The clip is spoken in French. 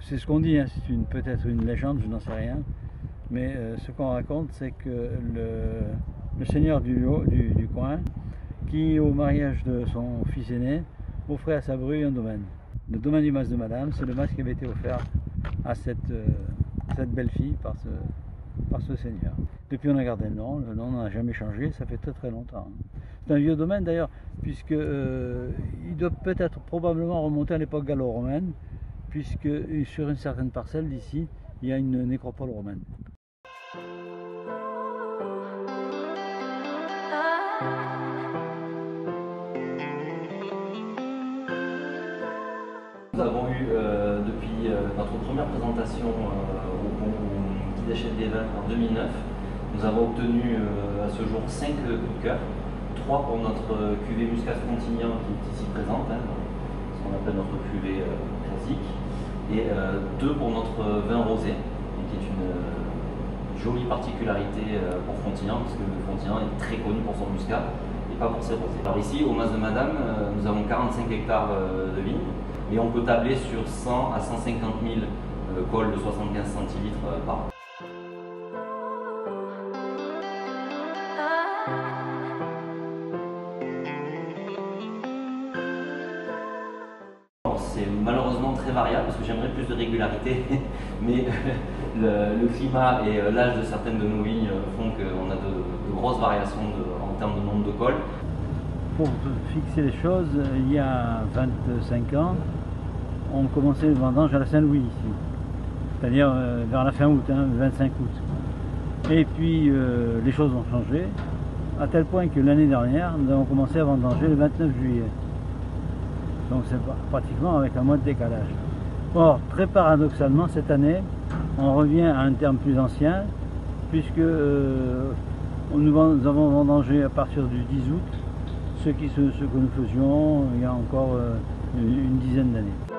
C'est ce qu'on dit, hein, c'est peut-être une légende, je n'en sais rien. Mais euh, ce qu'on raconte, c'est que le, seigneur du, du, coin, qui au mariage de son fils aîné, offrait à sa bru un domaine. Le domaine du mas de madame, c'est le mas qui avait été offert à cette, euh, belle fille par ce, seigneur. Depuis on a gardé le nom, le nom n'a jamais changé, ça fait très très longtemps. C'est un vieux domaine d'ailleurs, puisque euh, il doit peut-être probablement remonter à l'époque gallo-romaine, puisque sur une certaine parcelle d'ici, il y a une nécropole romaine. Nous avons eu euh, depuis euh, notre première présentation euh, au d'Achète des Vins en 2009, nous avons obtenu euh, à ce jour 5 coups de cœur, 3 pour notre cuvée Muscat Frontignan qui est ici présente, hein, ce qu'on appelle notre cuvée classique, et 2 euh, pour notre vin rosé, qui est une jolie particularité pour Frontignan, parce que Frontignan est très connu pour son muscat et pas pour ses rosés. Alors ici, au Mas de Madame, nous avons 45 hectares de vignes, mais on peut tabler sur 100 à 150 000 cols de 75 centilitres par an. C'est malheureusement très variable parce que j'aimerais plus de régularité, mais le, le climat et l'âge de certaines de nos vignes font qu'on a de, grosses variations en termes de nombre de cols. Pour fixer les choses, il y a 25 ans, on commençait le vendange à la Saint-Louis ici, c'est-à-dire euh, vers la fin août, hein, le 25 août. Et puis euh, les choses ont changé, à tel point que l'année dernière, nous avons commencé à vendanger le 29 juillet. Donc c'est pratiquement avec un mois de décalage. Or, très paradoxalement, cette année, on revient à un terme plus ancien, puisque euh, nous, avons vendangé à partir du 10 août ce, que nous faisions il y a encore euh, une dizaine d'années.